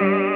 mm-hmm.